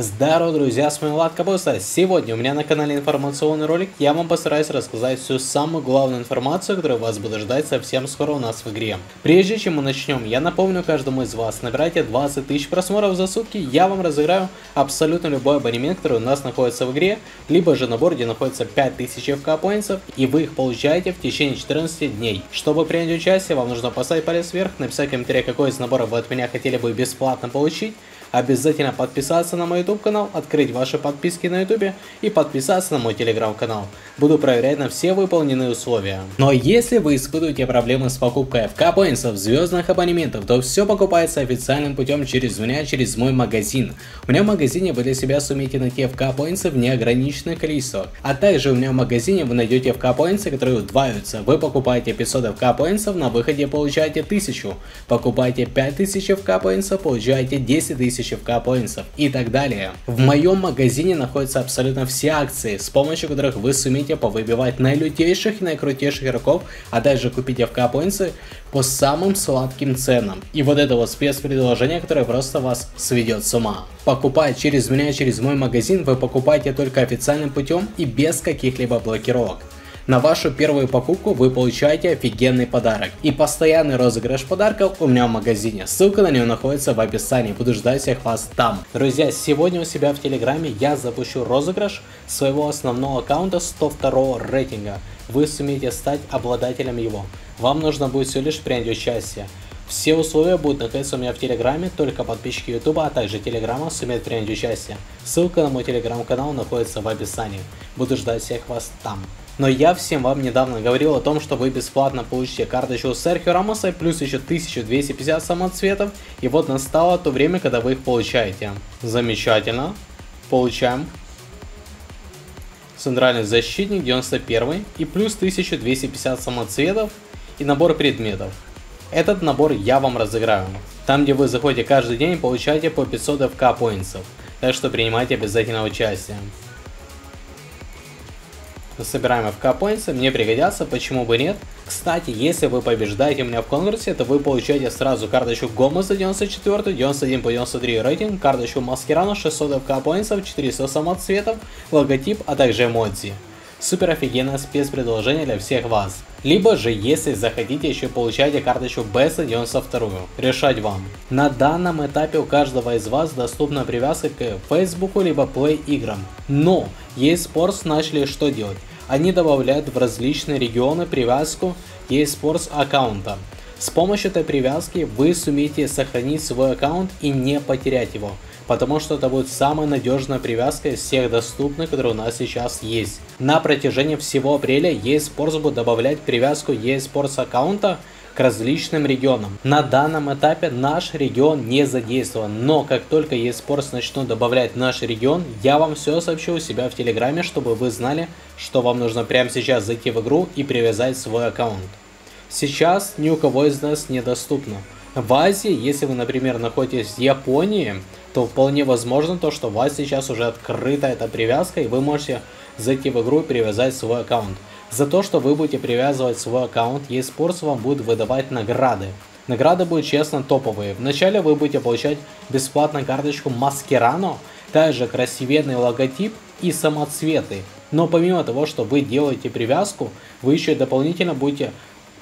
Здорово, друзья, с вами Влад Кабуса. Сегодня у меня на канале информационный ролик. Я вам постараюсь рассказать всю самую главную информацию, которая вас будет ждать совсем скоро у нас в игре. Прежде чем мы начнем, я напомню каждому из вас, набирайте 20 тысяч просмотров за сутки, я вам разыграю абсолютно любой абонемент, который у нас находится в игре, либо же набор, где находится 5000 FK поинтов, и вы их получаете в течение 14 дней. Чтобы принять участие, вам нужно поставить палец вверх, написать комментарий, какой из наборов вы от меня хотели бы бесплатно получить, обязательно подписаться на мой YouTube канал, открыть ваши подписки на YouTube и подписаться на мой Telegram канал. Буду проверять на все выполненные условия. Но если вы испытываете проблемы с покупкой FK Points, звездных абонементов, то все покупается официальным путем через меня, через мой магазин. У меня в магазине вы для себя сумеете найти FK Points в неограниченное количество. А также у меня в магазине вы найдете FK Points, которые удваиваются. Вы покупаете 500 FK Points, на выходе получаете 1000. Покупаете 5000 FK Points, получаете 10 тысяч FK поинтов и так далее. В моем магазине находятся абсолютно все акции, с помощью которых вы сумеете повыбивать наилютейших и наикрутейших игроков, а также купить FK поинты по самым сладким ценам. И вот это вот спецпредложение, которое просто вас сведет с ума. Покупая через меня, через мой магазин, вы покупаете только официальным путем и без каких-либо блокировок. На вашу первую покупку вы получаете офигенный подарок. И постоянный розыгрыш подарков у меня в магазине. Ссылка на него находится в описании. Буду ждать всех вас там. Друзья, сегодня у себя в Телеграме я запущу розыгрыш своего основного аккаунта 102 рейтинга. Вы сумеете стать обладателем его. Вам нужно будет всего лишь принять участие. Все условия будут находиться у меня в Телеграме, только подписчики Ютуба, а также Телеграма сумеют принять участие. Ссылка на мой Телеграм-канал находится в описании. Буду ждать всех вас там. Но я всем вам недавно говорил о том, что вы бесплатно получите карточку Серхио Рамоса, плюс еще 1250 самоцветов. И вот настало то время, когда вы их получаете. Замечательно. Получаем. Центральный защитник 91 и плюс 1250 самоцветов и набор предметов. Этот набор я вам разыграю. Там, где вы заходите каждый день, получаете по 500 FK поинтов. Так что принимайте обязательно участие собираем FK Points, мне пригодятся, почему бы нет. Кстати, если вы побеждаете меня в конкурсе, то вы получаете сразу карточку Гома за 94, 91 по 93 рейтинг, карточку Маскирана 600 FK Points, 400 самоцветов, логотип, а также эмодзи. Супер офигенное спецпредложение для всех вас. Либо же, если захотите, еще получайте карточку B192. Решать вам. На данном этапе у каждого из вас доступна привязка к Facebook либо Play играм. Но eSports начали что делать? Они добавляют в различные регионы привязку eSports аккаунта. С помощью этой привязки вы сумеете сохранить свой аккаунт и не потерять его потому что это будет самая надежная привязка из всех доступных, которые у нас сейчас есть. На протяжении всего апреля eSports будет добавлять привязку eSports аккаунта к различным регионам. На данном этапе наш регион не задействован, но как только eSports начнут добавлять наш регион, я вам все сообщу у себя в Телеграме, чтобы вы знали, что вам нужно прямо сейчас зайти в игру и привязать свой аккаунт. Сейчас ни у кого из нас недоступно. В Азии, если вы, например, находитесь в Японии, то вполне возможно то, что у вас сейчас уже открыта эта привязка, и вы можете зайти в игру и привязать свой аккаунт. За то, что вы будете привязывать свой аккаунт, eSports вам будет выдавать награды. Награды будут честно топовые. Вначале вы будете получать бесплатно карточку Маскерано, также красивенный логотип и самоцветы. Но помимо того, что вы делаете привязку, вы еще дополнительно будете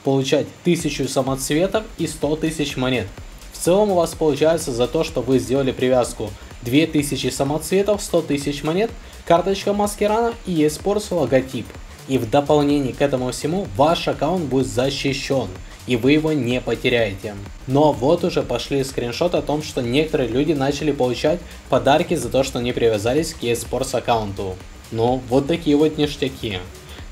получать 1000 самоцветов и 100 тысяч монет. В целом у вас получается за то, что вы сделали привязку 2000 самоцветов, 100 тысяч монет, карточка маскирана и eSports логотип. И в дополнение к этому всему ваш аккаунт будет защищен и вы его не потеряете. Но вот уже пошли скриншоты о том, что некоторые люди начали получать подарки за то, что они привязались к eSports аккаунту. Ну, вот такие вот ништяки.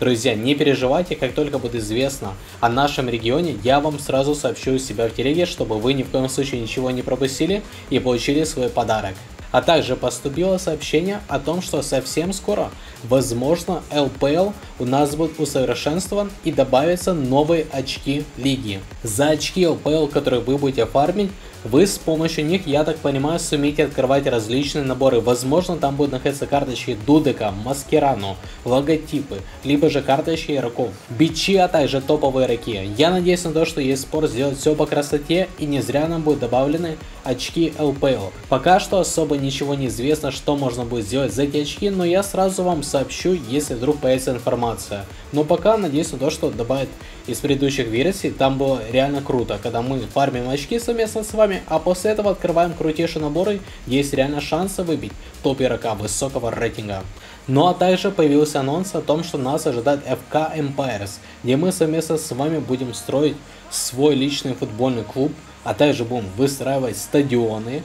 Друзья, не переживайте, как только будет известно о нашем регионе, я вам сразу сообщу у себя в телеге, чтобы вы ни в коем случае ничего не пропустили и получили свой подарок. А также поступило сообщение о том, что совсем скоро, возможно, LPL у нас будет усовершенствован и добавятся новые очки лиги. За очки LPL, которые вы будете фармить, Вы с помощью них, я так понимаю, сумеете открывать различные наборы. Возможно, там будут находиться карточки Дудека, Маскирану, логотипы, либо же карточки игроков, бичи, а также топовые игроки. Я надеюсь на то, что eSport сделает все по красоте и не зря нам будут добавлены очки LPL. Пока что особо ничего не известно, что можно будет сделать за эти очки, но я сразу вам сообщу, если вдруг появится информация. Но пока надеюсь на то, что добавят из предыдущих версий, там было реально круто, когда мы фармим очки совместно с вами, а после этого открываем крутейшие наборы, где есть реально шансы выбить топ игрока высокого рейтинга. Ну а также появился анонс о том, что нас ожидает FK Empires, где мы совместно с вами будем строить свой личный футбольный клуб, а также будем выстраивать стадионы.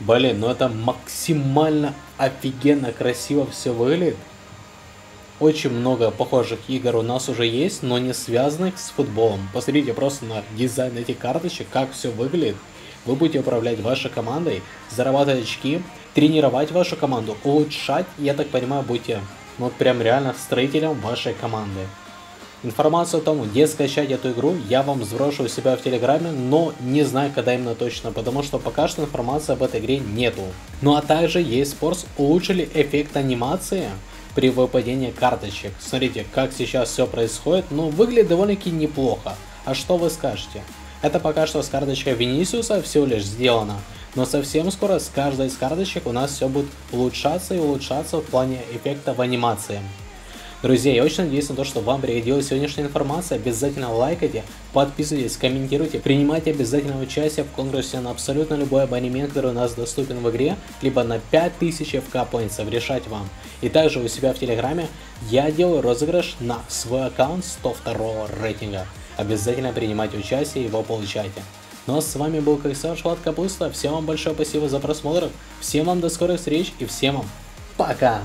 Блин, ну это максимально офигенно красиво все выглядит. Очень много похожих игр у нас уже есть, но не связанных с футболом. Посмотрите просто на дизайн этих карточек, как все выглядит. Вы будете управлять вашей командой, зарабатывать очки, тренировать вашу команду, улучшать, я так понимаю, будете ну, вот прям реально строителем вашей команды. Информацию о том, где скачать эту игру, я вам сброшу у себя в Телеграме, но не знаю, когда именно точно, потому что пока что информации об этой игре нету. Ну а также eSports улучшили эффект анимации при выпадении карточек. Смотрите, как сейчас все происходит, ну выглядит довольно-таки неплохо. А что вы скажете? Это пока что с карточкой Венисиуса всего лишь сделано, но совсем скоро с каждой из карточек у нас все будет улучшаться и улучшаться в плане эффекта в анимации. Друзья, я очень надеюсь на то, что вам пригодилась сегодняшняя информация. Обязательно лайкайте, подписывайтесь, комментируйте, принимайте обязательно участие в конкурсе на абсолютно любой абонемент, который у нас доступен в игре, либо на 5000 FK поинтсов, решать вам. И также у себя в Телеграме я делаю розыгрыш на свой аккаунт 102 рейтинга. Обязательно принимайте участие и его получайте. Ну а с вами был Кайсар Шалат Капуста. Всем вам большое спасибо за просмотр. Всем вам до скорых встреч и всем вам пока!